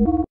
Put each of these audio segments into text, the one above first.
Yeah.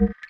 Thank you.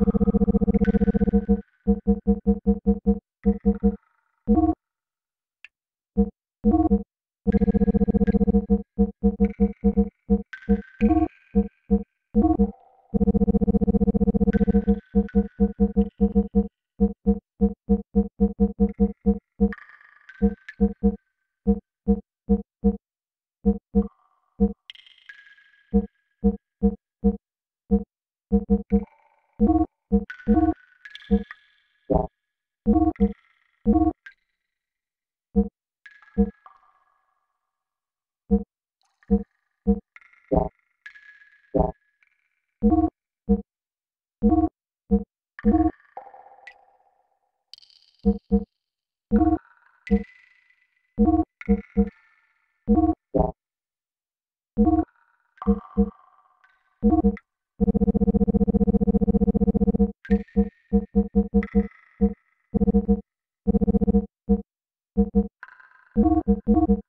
Tienen que Gracias.